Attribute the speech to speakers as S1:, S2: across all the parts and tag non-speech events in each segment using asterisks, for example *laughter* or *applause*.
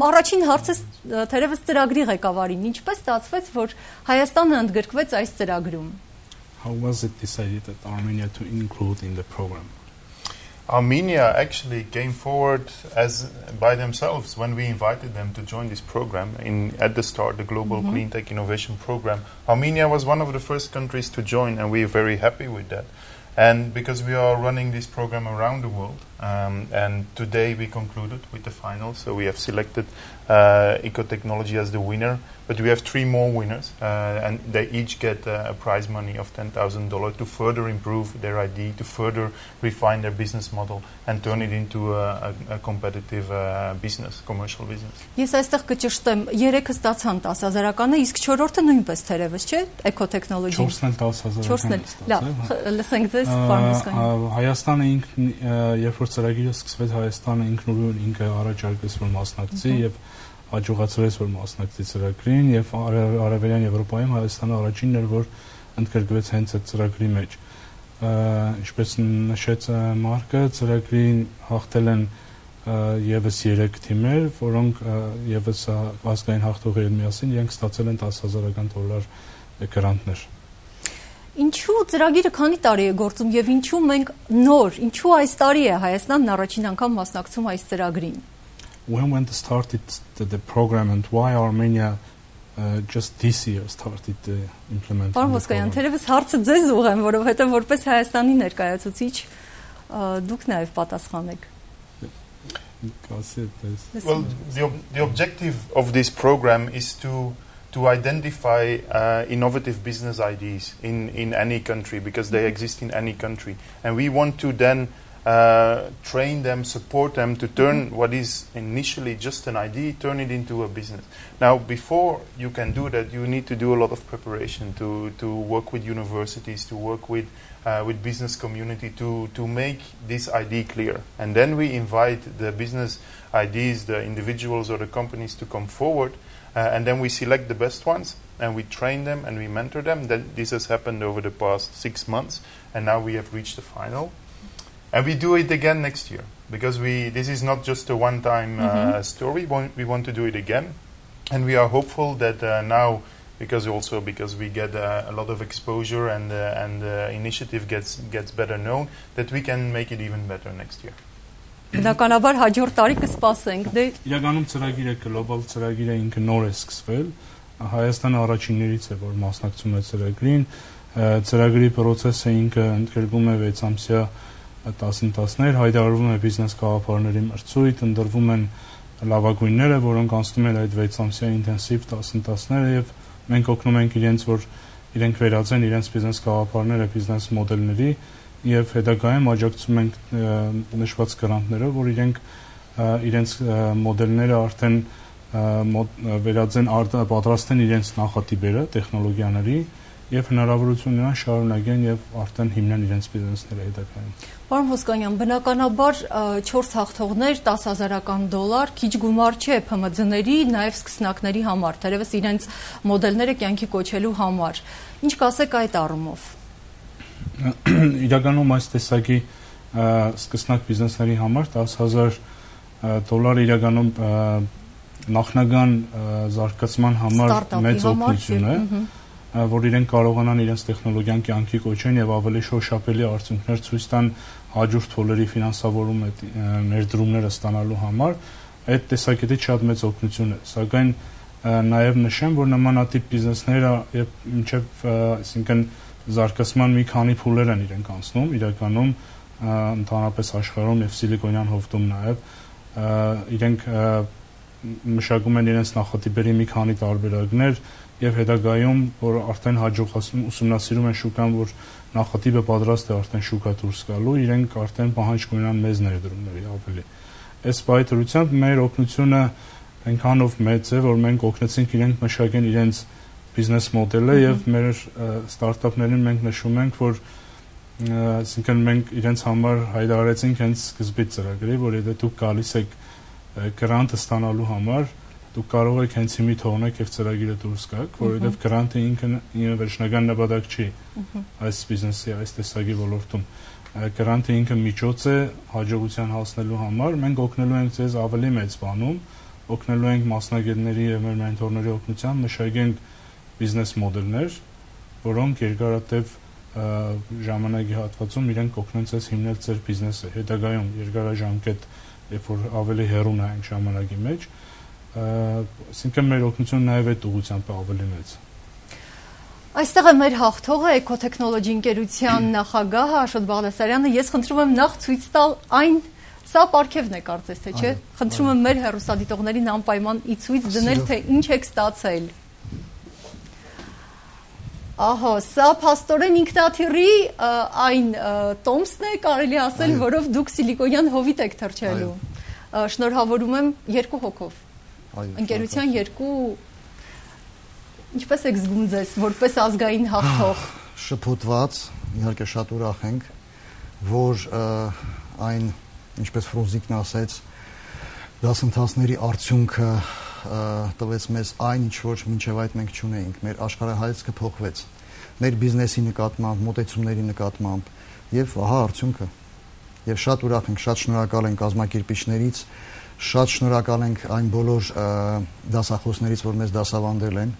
S1: Առաջին հարցը թերևս ծրագրի ղեկավարին, ինչպես ստացվեց, որ Հայաստանը ընդգրկվեց այս ծրագրում։
S2: How was it decided that Armenia to include in the program?
S3: Armenia actually came forward as by themselves when we invited them to join this program in at the start the global mm -hmm. clean tech innovation program armenia was one of the first countries to join and we're very happy with that and because we are running this program around the world um, and today we concluded with the final so we have selected uh, eco technology as the winner but we have three more winners, uh, and they each get uh, a prize money of $10,000 to further improve their ID, to further refine their business model, and turn it into a, a, a competitive uh, business, commercial business.
S1: Ես այստեղ կճշտեմ, 3-ը ստացան 10000-ականը, իսկ 4-րդը նույնպես թերևս, չէ՞, էկոտեխնոլոգի։
S2: 4-ն էլ 10000-ական։
S1: 4-ն էլ։ Լավ, լսենք ձեզ, Ֆարմուսկան։
S2: Հայաստանը ինքն երբ որ ծրագիրը սկսվեց, Հայաստանը ինքնուրույն ինքը առաջարկեց որ մասնակցի եւ հաջողացրեց որ մասնակցի ծրագրին եւ Արևելյան Եվրոպայում Հայաստանը առաջինն էր որ ընդգրկվեց հենց այդ ծրագրի մեջ ինչպես նշեց Մարկը ծրագրին հաղթել են եւս 3 թիմեր, որոնք եւս ազգային հաղթողի միասին իրենք ստացել են 10000-ական դոլար գրանտներ։
S1: Ինչու ծրագիրը քանի տարի է գործում եւ ինչու մենք նոր, ինչու այս տարի է Հայաստանն առաջին անգամ մասնակցում այս ծրագրին?
S2: When when started the, the program and why Armenia uh, just this year started to implement
S1: Պարոն Ոսկայան, թերևս հարցը ձեզ ուղեմ, որովհետև որպես Հայաստանի ներկայացուցիչ դուք նաև պատասխանեք։
S3: Well, the, the objective of this program is to to identify uh, innovative business ideas in, in any country because they exist in any country. And we want to then uh, train them, support them to turn mm-hmm. what is initially just an idea, turn it into a business. Now, before you can do that, you need to do a lot of preparation to, to work with universities, to work with uh, with business community to to make this idea clear, and then we invite the business ideas, the individuals or the companies to come forward, and then we select the best ones and we train them and we mentor them. That this has happened over the past six months, and now we have reached the final and we do it again next year because we this is not just a one-time mm -hmm. uh, mm-hmm. story. We want, to do it again, and we are hopeful that uh, now because also because we get uh, a lot of exposure and uh, and the initiative gets gets better known that we can make it even better next year.
S1: Բնականաբար հաջորդ տարի կսպասենք։ Դե
S2: իրականում ծրագիրը գլոբալ ծրագիրը ինքը նոր է սկսվել։ Հայաստանը առաջիններից է, որ մասնակցում է ծրագրին։ Ծրագրի process-ը ինքը ընդգրկում է 6 ամսյա 10-10-ներ հայտարարվում է բիզնես գաղափարների մրցույթ, ընդրվում են լավագույնները, որոնք անցնում են այդ 6 ամսյա ինտենսիվ 10-10-ները եւ մենք օգնում ենք իրենց, որ իրենք վերածեն իրենց բիզնես գաղափարները բիզնես մոդելների եւ հետագայում աջակցում ենք նշված գրանտներով, որ իրենք իրենց մոդելները արդեն վերածեն պատրաստեն իրենց նախատիպերը տեխնոլոգիաների եւ հնարավորություն ունենան շարունակեն եւ արդեն հիմնեն իրենց բիզնեսները հետագայում։
S1: Պարոն Ոսկանյան, բնականաբար 4 հաղթողներ 10000-ական դոլար քիչ գումար չէ ՓՄՁ-ների, նաեւ սկսնակների համար, թերևս իրենց մոդելները կյանքի կոչելու համար։ Ինչ կասեք այդ առումով։
S2: Իրականում այս տեսակի սկսնակ բիզնեսների համար 10000 դոլար իրականում նախնական զարգացման համար մեծ օգնություն է։ որ իրենք կարողանան իրենց տեխնոլոգիան կյանքի կոչեն եւ ավելի շոշափելի արդյունքներ ցույց տան հաջորդ փոլերի ֆինանսավորում այդ ներդրումները ստանալու համար այդ տեսակետից շատ մեծ օգնություն է սակայն նաև նշեմ որ նմանատիպ բիզնեսները եւ մինչեւ այսինքն զարգացման մի քանի փուլեր են իրենք անցնում իրականում ընդհանրապես աշխարհում եւ սիլիկոնյան հովտում նաև իրենք մշակում են իրենց նախատիպերի մի քանի տարբերակներ եւ հետագայում որ արդեն հաջողացնում ուսումնասիրում են շուկան, որ նախատիպը պատրաստ է արդեն շուկա դուրս գալու, իրենք արդեն պահանջ կունենան մեծ ներդրումների ավելի։ Այս բայդրությամբ մեր օգնությունը այնքանով մեծ է, որ մենք օգնեցինք իրենք մշակեն իրենց բիզնես մոդելը եւ մեր ստարտափներին մենք նշում ենք, որ այսինքն մենք իրենց համար հայտարարեցինք հենց սկզբից ծրագրի, որ եթե դուք գալիս եք գրանտը ստանալու համար, դուք կարող եք հենց հիմի թողնեք եւ ծրագիրը դուրս գաք, որովհետեւ գրանտը ինքը վերջնական նպատակ չի այս բիզնեսի, այս տեսակի ոլորտում։ Գրանտը ինքը միջոց է հաջողության հասնելու համար, մենք օգնելու ենք ձեզ ավելի մեծ բանում, օգնելու ենք մասնագետների եւ մեր մենթորների օգնությամբ մշակենք բիզնես մոդելներ, որոնք երկարատև ժամանակի հատվածում իրենք կօգնեն ցես հիմնել ձեր բիզնեսը։ Հետագայում երկարաժամկետ, երբ որ ավելի հեռուն ենք ժամանակի մեջ, այսինքն մեր օգնությունը նաև այդ ուղղությամբ ավելի մեծ։
S1: Այստեղ է մեր հաղթողը Էկոթեքնոլոջի ընկերության *clears throat* նախագահը Աշոտ Բաղդասարյանը։ Ես խնդրում եմ նախ ցույց տալ այն Սա պարգևն է կարծես թե, չէ՞։ Խնդրում եմ մեր հերոստադիտողներին անպայման ի ցույց դնել, թե ինչ եք ստացել։ Ահա, սա փաստորեն ինքնաթիռի այն տոմսն է, կարելի ասել, որով դուք սիլիկոնյան հովիտ եք թրջելու։ Շնորհավորում եմ երկու հոգով։ Այո։ Ընկերության երկու Ինչպես եք զգում ձեզ որպես ազգային հաղթող։
S4: Շփոթված, իհարկե շատ ուրախ ենք, որ այն, ինչպես Ֆրոզիկն ասաց, դասընթացների արդյունքը տվեց մեզ այն, ինչ որ մինչև այդ մենք ճունեինք։ Մեր աշխարհայացքը փոխվեց։ Մեր բիզնեսի նկատմամբ, մոտեցումների նկատմամբ եւ ահա արդյունքը։ Եվ շատ ուրախ ենք, շատ շնորհակալ ենք կազմակերպիչներից, շատ շնորհակալ ենք այն բոլոր դասախոսներից, որ մեզ դասավանդել են։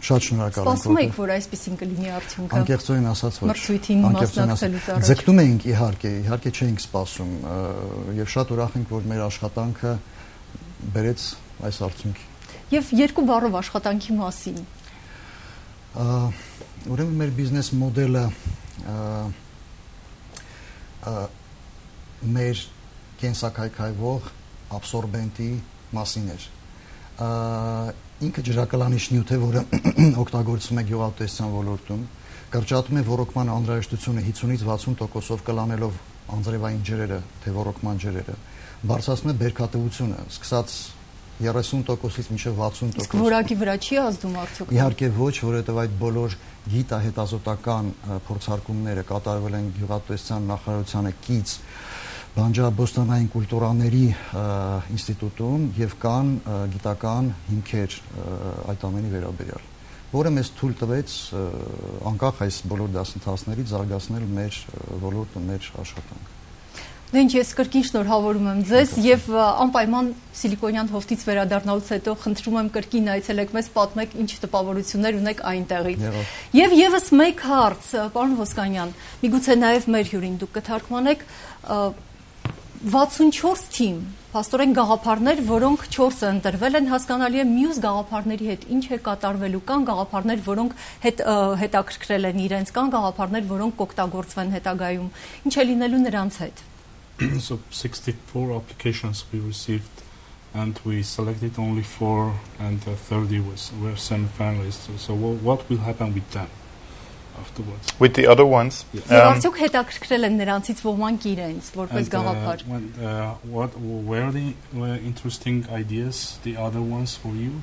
S4: Շատ շնորհակալ
S1: ենք։ Սպասում եք, որ այսպեսին կլինի արդյունքը։
S4: Անկեղծորեն ասած ոչ։
S1: Մրցույթին մասնակցելուց առաջ։
S4: Ձգտում էինք իհարկե, իհարկե չէինք սպասում եւ շատ ուրախ ենք, որ մեր աշխատանքը բերեց այս արդյունքի։
S1: Եվ երկու բառով աշխատանքի մասին։
S4: Ուրեմն մեր բիզնես մոդելը մեր կենսակայքայվող абսորբենտի մասին էր։ Ինքը ջրակալանիչ նյութ է, որը *clears throat* օգտագործվում է գյուղատնտեսության ոլորտում, կրճատում է ռոռոկման անհրաժեշտությունը 50-ից 60%-ով կլանելով անձրևային ջրերը, թե ռոռոկման ջրերը, բարձրացնում է բերքատվությունը, սկսած 30%-ից մինչև 60%։
S1: Իսկ որակի վրա չի ազդում արդյոք։
S4: Իհարկե ոչ, որովհետև այդ բոլոր գիտահետազոտական փորձարկումները կատարվել են գյուղատնտեսության նախարարությանը կից բանջարաբոստանային կուլտուրաների ինստիտուտում եւ կան գիտական հիմքեր այդ ամենի վերաբերյալ որը մեզ թույլ տվեց անկախ այս բոլոր դասընթացներից զարգացնել մեր ոլորտը, մեր աշխատանքը։
S1: Դե ինչ ես կրկին շնորհավորում եմ ձեզ եւ անպայման սիլիկոնյան հովտից վերադառնալուց հետո խնդրում եմ կրկին այցելեք մեզ, պատմեք ինչ տպավորություններ ունեք այնտեղից։ Եվ եւս մեկ հարց, պարոն Ոսկանյան, միգուցե նաեւ մեր հյուրին դուք կթարգմանեք 64 թիմ Պաստորեն գաղափարներ, որոնք 4-ը ընտրվել են, հասկանալի է մյուս գաղափարների հետ ինչ է կատարվելու, կան գաղափարներ, որոնք հետ հետաքրքրել են իրենց, կան գաղափարներ, որոնք կօգտագործվեն հետագայում։ Ինչ է լինելու նրանց հետ։ *clears throat*
S2: so 64 applications we received and we selected only four and uh, 30 was were semi-finalists. So, so what will happen with them? afterwards.
S3: With the other ones.
S1: Եվ արդյոք հետաքրքրել են նրանցից ոմանք իրենց որպես գաղափար։
S2: What were the were interesting ideas the other ones for you?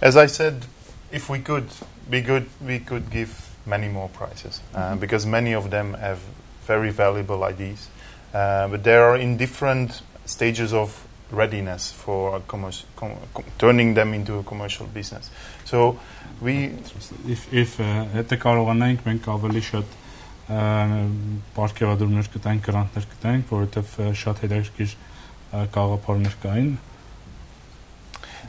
S3: As I said, if we could we could we could give many more prizes uh, mm -hmm. because many of them have very valuable ideas. Uh, but they are in different stages of readiness for com turning them into a commercial business. So we
S2: if if հետը կարողանայինք մենք ավելի շատ պարգևադրումներ կտանք, գրանտներ կտանք, որովհետև շատ հետաքրքիր գաղափարներ կային։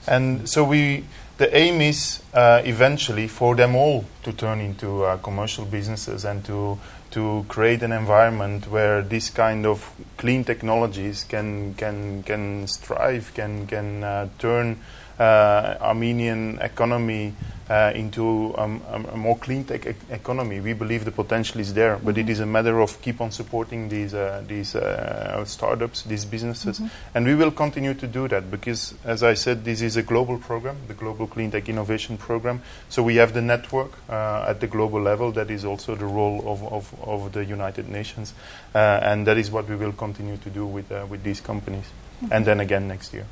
S3: And so we the aim is uh, eventually for them all to turn into uh, commercial businesses and to to create an environment where this kind of clean technologies can can can strive, can can uh, turn Armenian economy uh, into um, a more clean tech e economy. We believe the potential is there, but mm -hmm. it is a matter of keep on supporting these uh, these uh, startups, these businesses, mm -hmm. and we will continue to do that because, as I said, this is a global program, the Global Clean Tech Innovation Program. So we have the network uh, at the global level. That is also the role of of, of the United Nations, uh, and that is what we will continue to do with uh, with these companies, mm -hmm. and then again next year.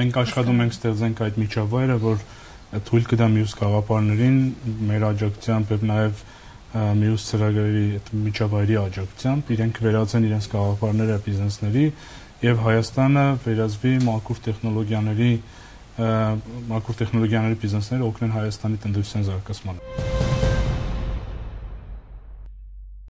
S2: Մենք աշխատում ենք ստեղծենք այդ միջավայրը, որ թույլ կտա մյուս գաղափարներին մեր աջակցությամբ եւ նաեւ մյուս ծրագրերի այդ միջավայրի աջակցությամբ իրենք վերածեն իրենց գաղափարները բիզնեսների եւ Հայաստանը վերածվի մաքուր տեխնոլոգիաների մաքուր տեխնոլոգիաների բիզնեսները օգնեն Հայաստանի տնտեսության զարգացմանը